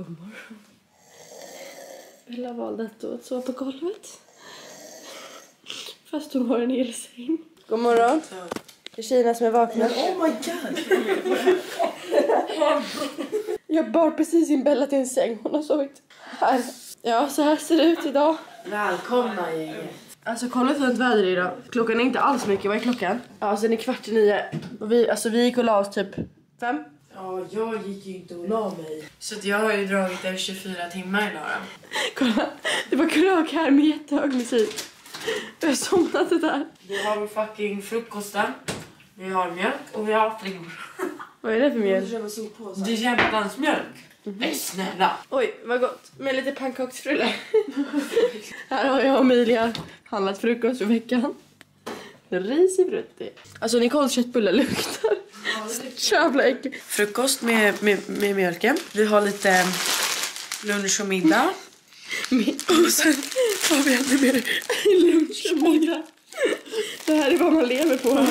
God morgon. Bella valde att sova på golvet. Fast hon har en hel säng. God morgon. Det är tjejerna som är vakna. Oh my god! Jag bar precis in Bella till en säng. Hon har sovit här. Ja, så här ser det ut idag. Välkomna gänget. Alltså kolla hur fint väder det är idag. Klockan är inte alls mycket. Vad är klockan? Ja, alltså den är kvart i nio. Och vi, alltså vi gick och la oss typ fem. Ja, jag gick ju inte och la mig. Så att jag har ju dragit över 24 timmar idag då. Kolla, det var krök här med jättehög musik. Jag det där. Vi har fucking frukosten. Vi har mjölk och vi har flingor. Vad är det för mjöl? Det är jämtlands mjölk. Nej snälla. Oj, vad gott. Med lite pannkaksfrulle. här har jag och Emilia handlat frukost för veckan. Ris i frutti. Alltså Nicoles köttbullar luktar jävla äckligt. Frukost med, med, med mjölken. Vi har lite lunch och middag. Och sen har vi ännu mer lunch och middag. Det här är vad man lever på.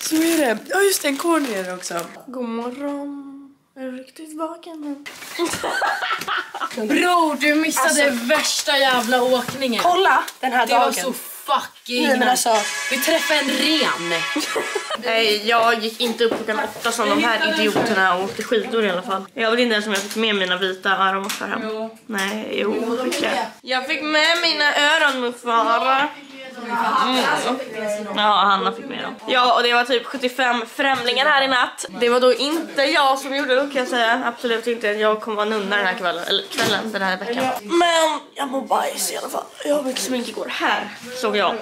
Så är det. Ja just det, en korn är det också. God morgon. Är du riktigt vaken nu? Bror, du missade värsta jävla åkningen. Kolla den här Det var dagen. Fucking Nej men alltså. Vi träffade en ren. Nej, jag gick inte upp klockan åtta som de här idioterna och åkte skidor i alla fall. Jag vet inte ens om jag fick med mina vita öronmuffar hem. Jo. Nej, jo, fick jag. Jag fick med mina öronmuffar. Mm. Ja, Hanna fick med dem. Ja, och det var typ 75 främlingar här i natt. Det var då inte jag som gjorde det kan jag säga. Absolut inte. Jag kommer vara nunna den här kvällen, eller kvällen den här veckan. Men jag mår bajs i alla fall. Jag har mycket smink igår. Här såg jag.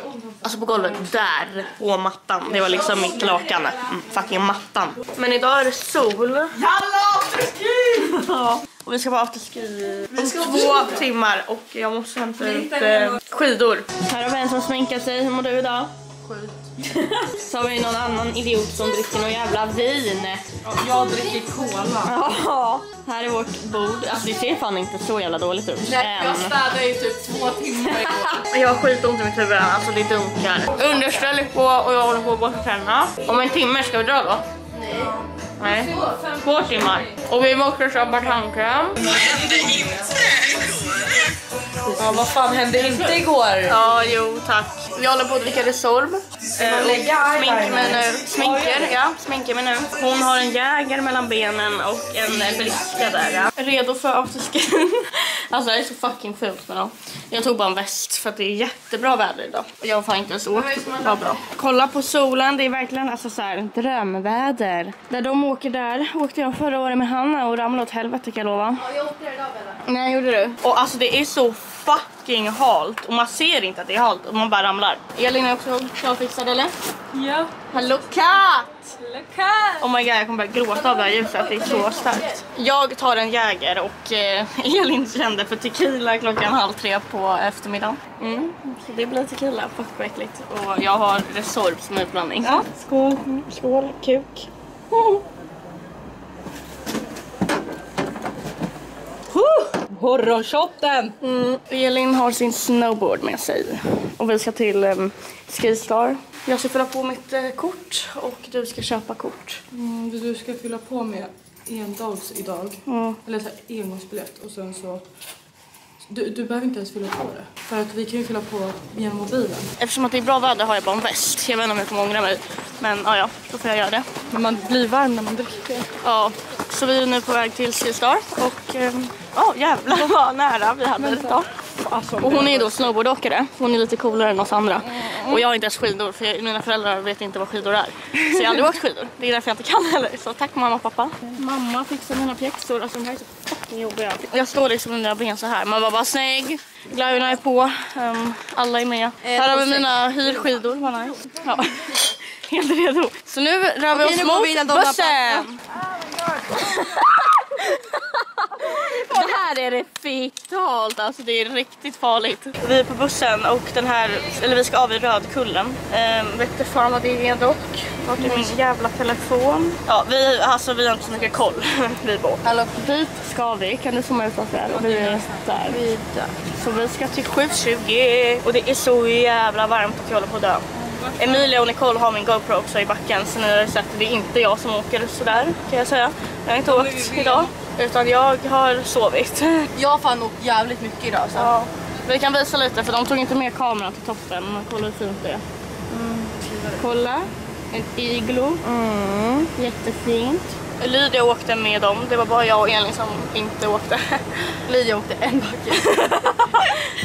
Alltså på golvet, där på mattan. Det var liksom mitt lakan. Mm, fucking mattan. Men idag är det sol. Jalla Ja, och vi ska på afterski om två timmar och jag måste hämta ut eh, skidor. Här har vi en som sminkar sig. Hur mår du idag? Skit. Så har vi någon annan idiot som dricker någon jävla vin. Jag dricker cola. Ja, här är vårt bord. Alltså det ser fan inte så jävla dåligt ut. Än. städade i typ två timmar igår. Jag har skitont i mitt huvud, alltså det dunkar. Underställ på och jag håller på att borsta tänderna. Om en timme ska vi dra då? Nej. Två timmar. Och vi måste köpa tandkräm. Ja, vad fan hände inte igår? Ja, jo tack. Vi håller på att dricka Resorb. Eh, och sminker ja. Sminker mig nu. Hon har en jäger mellan benen och en eh, bliska där. Ja. Redo för afterskin. alltså det är så fucking fult med dem. Jag tog bara en väst för att det är jättebra väder idag. Och jag har fan inte ens åkt. Vad bra. Kolla på solen, det är verkligen alltså så här, drömväder. Där de åker där åkte jag förra året med Hanna och ramlade åt helvete kan jag lova. Ja, jag åkte idag Bella. Nej, gjorde du? Och alltså det är så fucking halt och man ser inte att det är halt och man bara ramlar. Elin är också klarfixad eller? Ja. Hallå katt! Oh my god jag kommer börja gråta av det här ljuset, det är så starkt. Jag tar en Jäger och eh, Elin kände för tequila klockan halv tre på eftermiddagen. Mm, så det blir tequila, fuck vad äckligt. Och jag har Resorb som utblandning. Ja, skål. Skål, kuk. Horrorshotten! Mm, Elin har sin snowboard med sig och vi ska till um, Skistar. Jag ska fylla på mitt eh, kort och du ska köpa kort. Mm, du ska fylla på med endags idag. Mm. Eller så här, engångsbiljett och sen så... Du, du behöver inte ens fylla på det. För att vi kan ju fylla på genom mobilen. Eftersom att det är bra väder har jag bara en väst. Jag vet inte om jag kommer ångra mig. Men ja, ja, då får jag göra det. Men man blir varm när man dricker. Ja, så vi är nu på väg till Skistar och ehm, ja jävlar vad nära vi hade det då. Alltså, Och hon är då snowboardåkare. Hon är lite coolare än oss andra. Och jag har inte ens skidor för jag, mina föräldrar vet inte vad skidor är. Så jag har aldrig åkt skidor. Det är därför jag inte kan heller. Så tack mamma och pappa. Mamma fixar mina pjäxor. Alltså de här är så fucking jobbiga. Jag står liksom med mina ben så här. Man var bara snygg. Glajjorna är på. Ehm, alla är med. här har vi mina hyrskidor. Vad nice. Ja. Helt redo. Så nu rör vi oss mot bussen. Det här är det fikt halt, alltså det är riktigt farligt. Vi är på bussen och den här, eller vi ska av i Rödkullen. Ehm, vet inte fan vad det är dock. Vart är min jävla telefon? Ja, vi, alltså, vi har inte så mycket koll, vi bor. Hallå. Dit ska vi, kan du zooma ut oss där? Och vi är där. Vi är där. Så vi ska till 720 och det är så jävla varmt att jag håller på att dö. Emilia och Nicole har min GoPro också i backen så ni har sett att det är inte jag som åker sådär kan jag säga. Jag har inte åkt idag. Utan jag har sovit. Jag har fan åkt jävligt mycket idag så. Ja. Vi kan visa lite för de tog inte med kameran till toppen. Men kolla hur fint det är. Kolla. En iglo. Jättefint. Lydia åkte med dem. Det var bara jag och Elin som inte åkte. Lydia åkte en backe.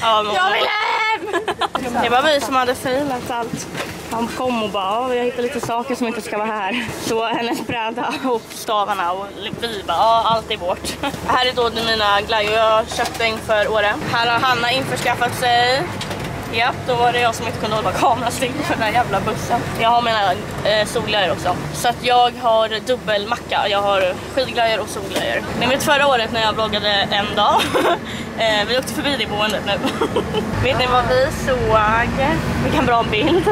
Ja. Jag vill hem! Det var vi som hade filat allt. Han kom och bara, jag vi har hittat lite saker som inte ska vara här. Så hennes bräda och stavarna och vi bara, ja allt är vårt. Här är då mina glajjor jag köpte inför året. Här har Hanna införskaffat sig Ja, då var det jag som inte kunde hålla kamerasting för den här jävla bussen. Jag har mina eh, solglajjor också. Så att jag har dubbelmacka. Jag har skidglajjor och solglajjor. Ni vet förra året när jag vloggade en dag. eh, vi åkte förbi det boendet nu. vet ni vad vi såg? Vilken bra bild.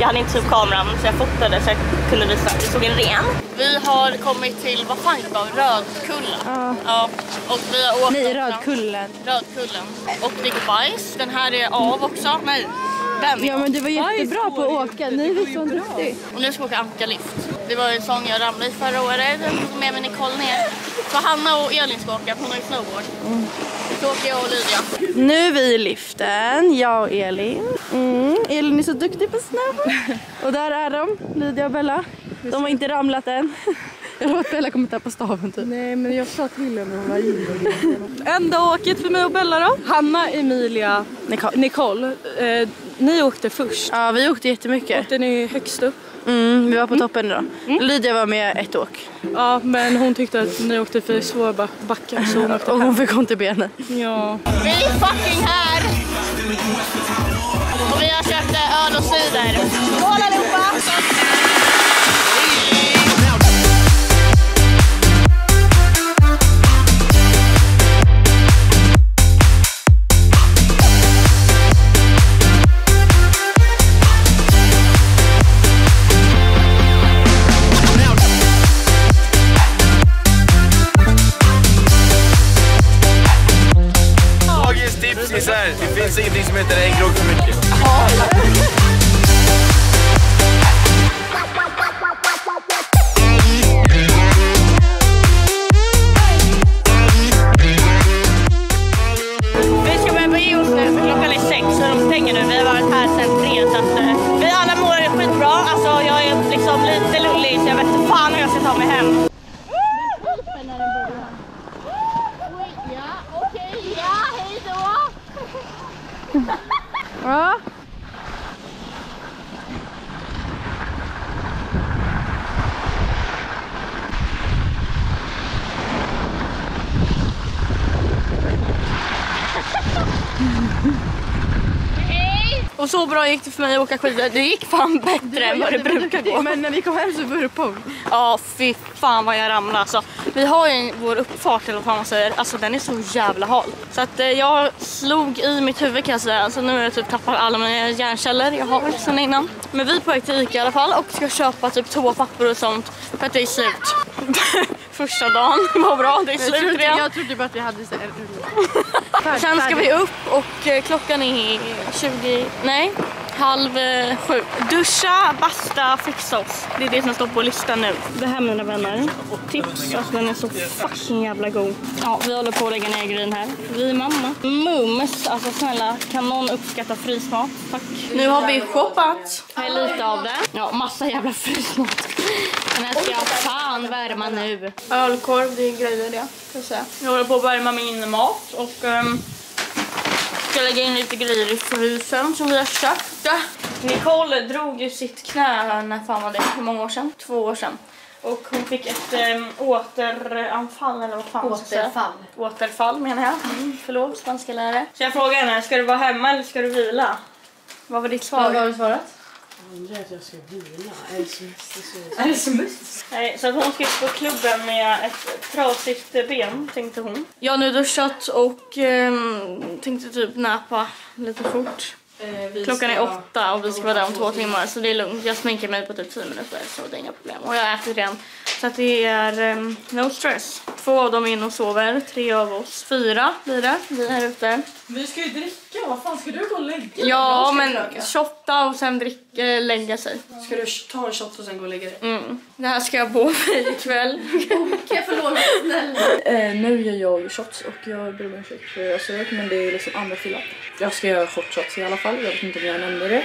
Jag hade inte upp kameran så jag fotade så jag kunde visa. Vi såg en ren. Vi har kommit till, vad fan heter det? Rödkulla. Ja. Och vi har åkt Nej. Rödkullen. Rödkullen. Och det går bajs. Den här är av också. Nej, den är Ja men du var jättebra på att åka. Ni är så duktig. Och nu ska vi åka Anka-lift. Det var en sång jag ramlade i förra året. Jag tog med mig Nicole ner. Så Hanna och Elin ska åka, hon har ju snowboard. Så jag och Lydia. Nu är vi i liften, jag och Elin. Mm, Elin är så duktig på snowboard. Och där är de, Lydia och Bella. De har inte ramlat än. Jag tror att Bella kommer tappa staven typ. Nej men jag sa till henne hon var inne. Enda åket för mig och Bella då. Hanna, Emilia, Nicole. Nicole. Eh, ni åkte först. Ja, vi åkte jättemycket. Åkte ni högst upp? Mm, vi var på toppen idag. Lydia var med ett åk. Ja men hon tyckte att ni åkte för svåra ba- backar så hon åkte Och hon fick ont i benen. Ja. Vi är fucking här! Och vi har köpt öl och cider. Skål allihopa! Länge nu. Vi har varit här sedan tre så att eh, vi alla mår skitbra. Alltså jag är liksom lite lullig så jag vet inte fan hur jag ska ta mig hem. Ja. Och så bra gick det för mig att åka skidor. Det gick fan bättre än vad det brukar gå. Men när vi kom hem så var det på. Ja, fy fan vad jag ramlade alltså. Vi har ju vår uppfart eller vad fan man säger. Alltså den är så jävla hal. Så att eh, jag slog i mitt huvud kan jag säga. Alltså nu har jag typ tappat alla mina hjärnceller jag har sen innan. Men vi är på väg till Ica i alla fall och ska köpa typ toapapper och sånt för att det är slut. Första dagen var bra, det är Jag slut trodde, redan. jag trodde bara att vi hade så här. Sen ska vi upp och eh, klockan är 20, nej, halv eh, sju. Duscha, basta, fixa oss. Det är det som står på listan nu. Det här mina vänner, tips, alltså den är så fucking jävla god. Ja, vi håller på att lägga ner grejen här. Vi är mamma. Mums, alltså snälla, kan någon uppskatta frysmat? Tack. Nu har vi shoppat. Här är lite av det. Ja, massa jävla frysmat. Den här ska jag fan värma nu. Ölkorv, det är grejer det. Kan jag, säga. jag håller på att värma min mat och ehm, ska lägga in lite grejer i frysen som vi har köpt. Nicole drog ju sitt knä här, när fan var det? Hur många år sedan? Två år sedan. Och hon fick ett um, återanfall eller vad fan man ska säga. Återfall. Återfall menar jag. Mm, förlåt, spanska lärare. Så jag frågade henne, ska du vara hemma eller ska du vila? Vad var ditt svar? Vad har du svarat? Är det semester? Nej, så att hon ska på klubben med ett trasigt ben, tänkte hon. Jag har nu duschat och ehm, tänkte typ näpa lite fort. Klockan är åtta och vi ska vara där om två timmar så det är lugnt. Jag sminkar mig på typ 10 minuter så det är inga problem. Och jag har ätit redan. Så att det är ehm, no stress. Två av dem är inne och sover, tre av oss, fyra blir det. Vi är här ute. Vi ska ju dricka, vad fan ska du gå och lägga Ja, men shotta och sen dricka, lägga sig. Ska du ta en shot och sen gå och lägga dig? Mm. Det här ska jag på mig ikväll. Eh, nu gör jag shots och jag ber om ursäkt för jag sög men det är liksom andra fyllan. Jag ska göra short shots i alla fall, jag vet inte om jag nämnde det.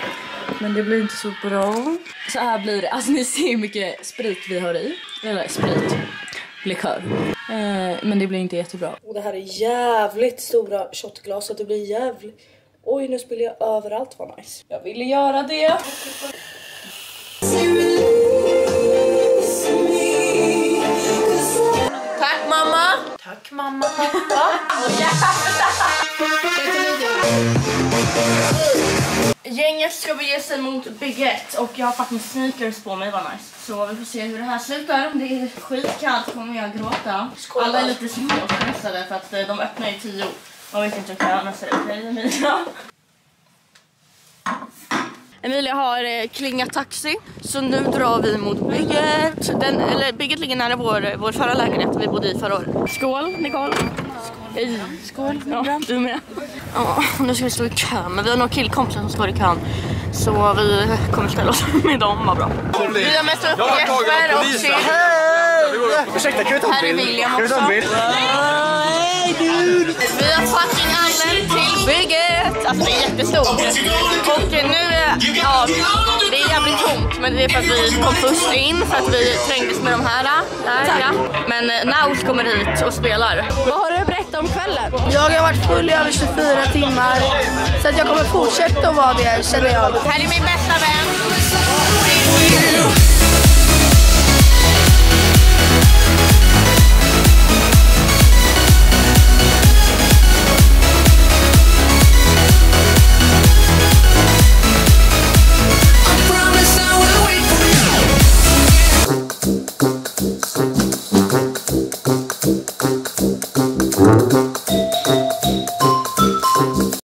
Men det blir inte så bra. Så här blir det, alltså ni ser hur mycket sprit vi har i. Eller sprit, likör. Eh, men det blir inte jättebra. Och det här är jävligt stora shotglas så det blir jävligt... Oj nu spelar jag överallt, vad nice. Jag ville göra det. Tack mamma! Tack mamma. Gänget ska bege sig mot bygget och jag har faktiskt sneakers på mig, vad nice. Så vi får se hur det här slutar. Det är skitkallt, kommer jag gråta. Alla är lite småstressade för att eh, de öppnar ju tio. Man vet inte hur köerna ser ut. Hej Emilia. Emilia har eh, klingat taxi, så nu drar vi mot bygget. Den, eller, bygget ligger nära vår, vår förra lägenhet vi bodde i förra året. Skål Nicole! Skål! Skål! Ja, du med. Ja, nu ska vi stå i kö, men vi har några killkompisar som står i kön. Så vi kommer ställa oss med dem, vad bra. Vi har mest upp Jesper och Sid. Ursäkta, kan vi ta Här är William också. Vi har fucking anlänt till bygget! Alltså det är jättestort. Och nu är ja, det är jävligt tomt men det är för att vi kom först in för att vi trängdes med de här. Där, ja. Men eh, Naus kommer hit och spelar. Vad har du att berätta om kvällen? Jag har varit full i över 24 timmar så att jag kommer fortsätta att vara det känner jag. Här är min bästa vän.